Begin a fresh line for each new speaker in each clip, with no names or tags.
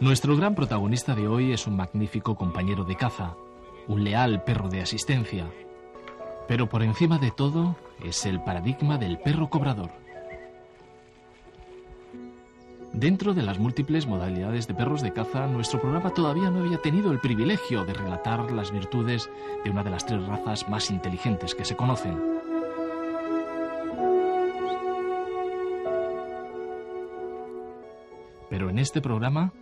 Nuestro gran protagonista de hoy es un magnífico compañero de caza, un leal perro de asistencia. Pero por encima de todo es el paradigma del perro cobrador. Dentro de las múltiples modalidades de perros de caza, nuestro programa todavía no había tenido el privilegio de relatar las virtudes de una de las tres razas más inteligentes que se conocen. Pero en este programa,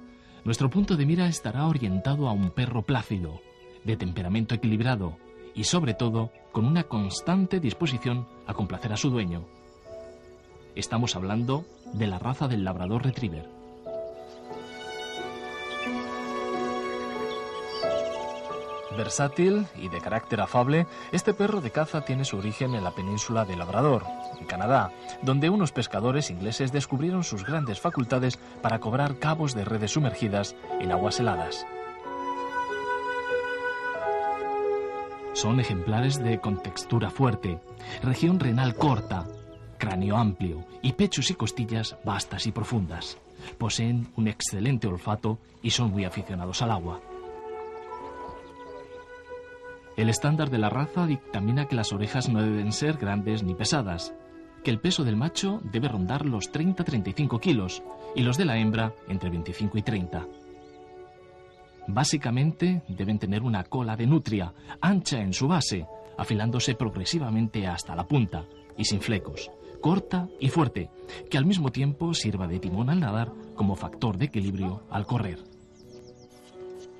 nuestro punto de mira estará orientado a un perro plácido, de temperamento equilibrado y sobre todo con una constante disposición a complacer a su dueño. Estamos hablando de la raza del labrador retriever. Versátil y de carácter afable, este perro de caza tiene su origen en la península de Labrador, en Canadá, donde unos pescadores ingleses descubrieron sus grandes facultades para cobrar cabos de redes sumergidas en aguas heladas. Son ejemplares de contextura fuerte, región renal corta, cráneo amplio y pechos y costillas vastas y profundas. Poseen un excelente olfato y son muy aficionados al agua. El estándar de la raza dictamina que las orejas no deben ser grandes ni pesadas, que el peso del macho debe rondar los 30-35 kilos y los de la hembra entre 25 y 30. Básicamente deben tener una cola de nutria, ancha en su base, afilándose progresivamente hasta la punta y sin flecos, corta y fuerte, que al mismo tiempo sirva de timón al nadar como factor de equilibrio al correr.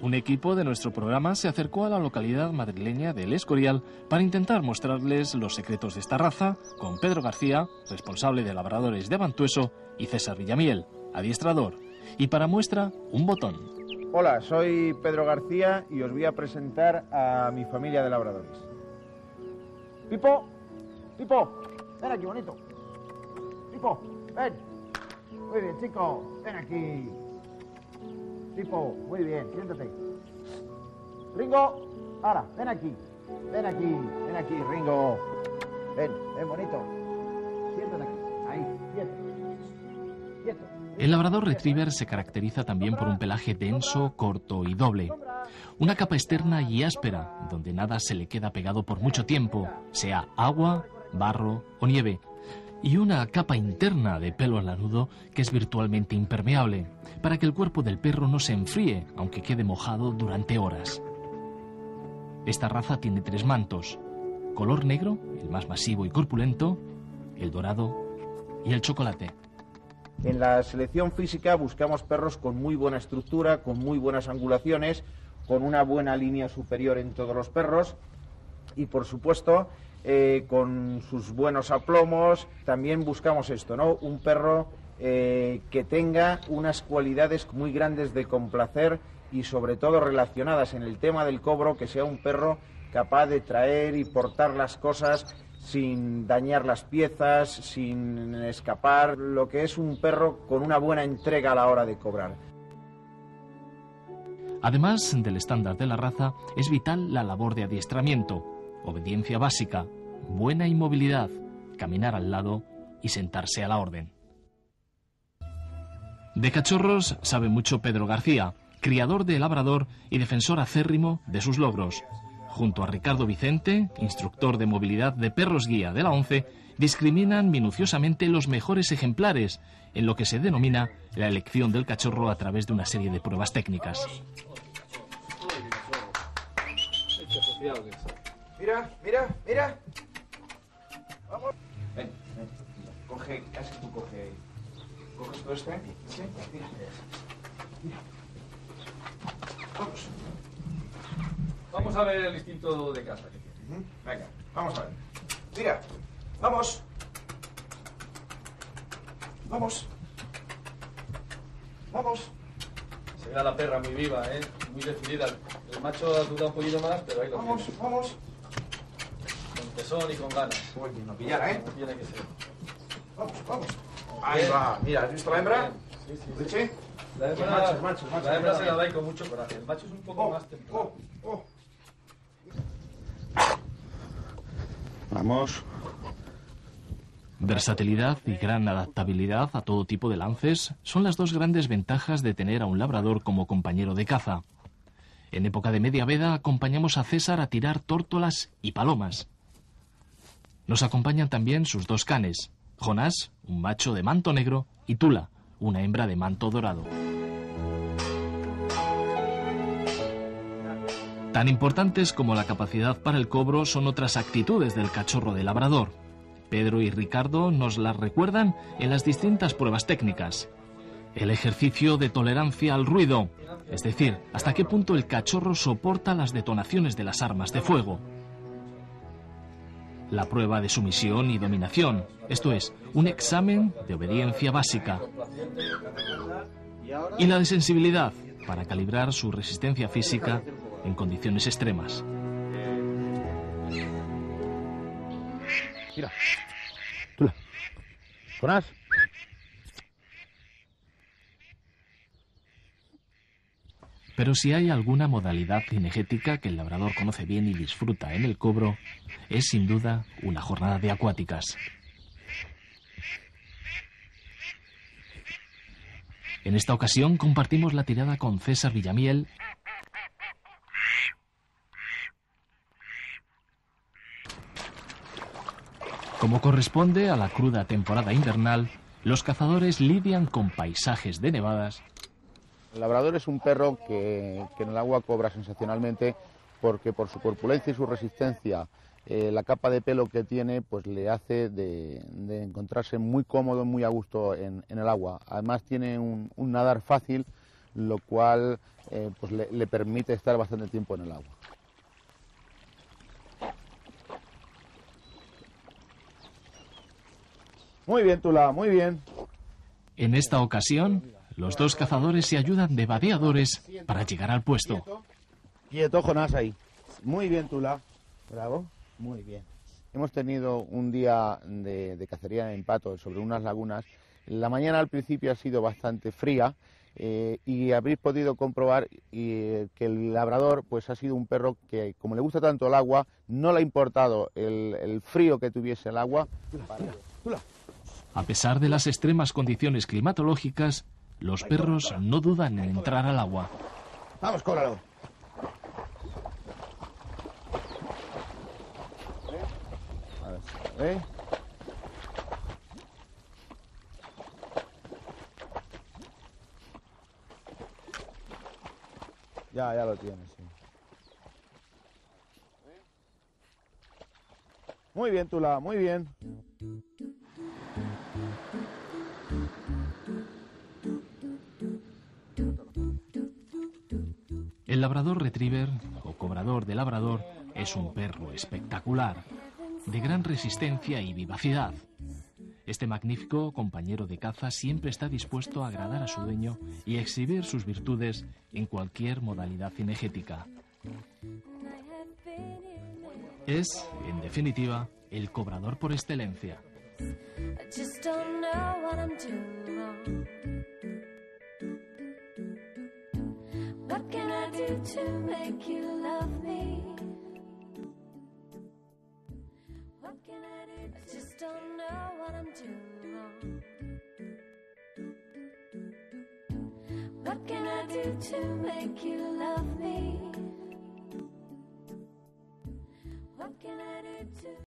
Un equipo de nuestro programa se acercó a la localidad madrileña de El Escorial para intentar mostrarles los secretos de esta raza con Pedro García, responsable de labradores de Abantueso, y César Villamiel, adiestrador, y para muestra un botón.
Hola, soy Pedro García y os voy a presentar a mi familia de labradores. Pipo, Pipo, ven aquí, bonito. Pipo, ven. Muy bien, chico, ven aquí. Pipo, muy bien, siéntate. Ringo, ahora, ven aquí. Ven aquí, ven aquí, Ringo. Ven, ven, bonito. Siéntate aquí. Ahí, quieto. Quieto.
El labrador retriever se caracteriza también por un pelaje denso, corto y doble. Una capa externa y áspera, donde nada se le queda pegado por mucho tiempo, sea agua, barro o nieve. Y una capa interna de pelo lanudo que es virtualmente impermeable, para que el cuerpo del perro no se enfríe, aunque quede mojado durante horas. Esta raza tiene tres mantos, color negro, el más masivo y corpulento, el dorado y el chocolate.
En la selección física buscamos perros con muy buena estructura, con muy buenas angulaciones, con una buena línea superior en todos los perros y, por supuesto, eh, con sus buenos aplomos. También buscamos esto, ¿no? Un perro eh, que tenga unas cualidades muy grandes de complacer y, sobre todo, relacionadas en el tema del cobro, que sea un perro capaz de traer y portar las cosas sin dañar las piezas, sin escapar, lo que es un perro con una buena entrega a la hora de cobrar.
Además del estándar de la raza, es vital la labor de adiestramiento, obediencia básica, buena inmovilidad, caminar al lado y sentarse a la orden. De cachorros sabe mucho Pedro García, criador de labrador y defensor acérrimo de sus logros. Junto a Ricardo Vicente, instructor de movilidad de perros guía de la ONCE, discriminan minuciosamente los mejores ejemplares en lo que se denomina la elección del cachorro a través de una serie de pruebas técnicas.
Mira, mira, mira. Vamos. Ven, ven. Coge, casi tú coge ahí. Coges todo este. Sí, mira. Mira. Vamos.
Vamos a ver el instinto de casa que tiene.
Venga, vamos a ver. Mira, vamos. Vamos. Vamos.
Se ve a la perra muy viva, ¿eh? Muy decidida. El macho ha dudado un poquito más, pero ahí lo
Vamos,
tiene.
vamos.
Con tesón y con ganas.
Oye, no pillara, ¿eh?
Tiene que ser.
Vamos, vamos. Ahí va. Mira, ¿has visto la hembra?
Sí, sí, sí.
¿Leche?
La hembra,
Machos, machos, machos,
la hembra se la da ahí con mucho coraje. El macho es un poco
Oh,
más templado.
oh, oh. Vamos.
Versatilidad y gran adaptabilidad a todo tipo de lances son las dos grandes ventajas de tener a un labrador como compañero de caza. En época de media veda acompañamos a César a tirar tórtolas y palomas. Nos acompañan también sus dos canes, Jonás, un macho de manto negro, y Tula, una hembra de manto dorado. Tan importantes como la capacidad para el cobro son otras actitudes del cachorro de labrador. Pedro y Ricardo nos las recuerdan en las distintas pruebas técnicas. El ejercicio de tolerancia al ruido, es decir, hasta qué punto el cachorro soporta las detonaciones de las armas de fuego. La prueba de sumisión y dominación, esto es, un examen de obediencia básica. Y la de sensibilidad, para calibrar su resistencia física en condiciones extremas. Pero si hay alguna modalidad cinegética que el labrador conoce bien y disfruta en el cobro, es sin duda una jornada de acuáticas. En esta ocasión compartimos la tirada con César Villamiel Como corresponde a la cruda temporada invernal, los cazadores lidian con paisajes de nevadas.
El labrador es un perro que, en el agua cobra sensacionalmente porque por su corpulencia y su resistencia, eh, la capa de pelo que tiene pues le hace de, encontrarse muy cómodo, muy a gusto en, el agua. Además tiene un, un nadar fácil, lo cual eh, pues le, le permite estar bastante tiempo en el agua. Muy bien, Tula, muy bien.
En esta ocasión, los dos cazadores se ayudan de vadeadores para llegar al puesto.
Quieto, Jonás, ahí. Muy bien, Tula. Bravo. Muy bien. Hemos tenido un día de, de cacería en pato sobre unas lagunas. La mañana al principio ha sido bastante fría eh, y habréis podido comprobar eh, que el labrador pues ha sido un perro que como le gusta tanto el agua no le ha importado el, el frío que tuviese el agua. Tula.
A pesar de las extremas condiciones climatológicas, los perros no dudan en entrar al agua.
Vamos, córalo. ¿Eh? Ya, ya lo tienes, sí. Muy bien, Tula, muy bien.
El labrador retriever o cobrador de labrador es un perro espectacular, de gran resistencia y vivacidad. Este magnífico compañero de caza siempre está dispuesto a agradar a su dueño y exhibir sus virtudes en cualquier modalidad cinegética. Es, en definitiva, el cobrador por excelencia.
Do to make you love me? What can I do? I just don't know what I'm doing wrong. What can I do to make you love me? What can I do to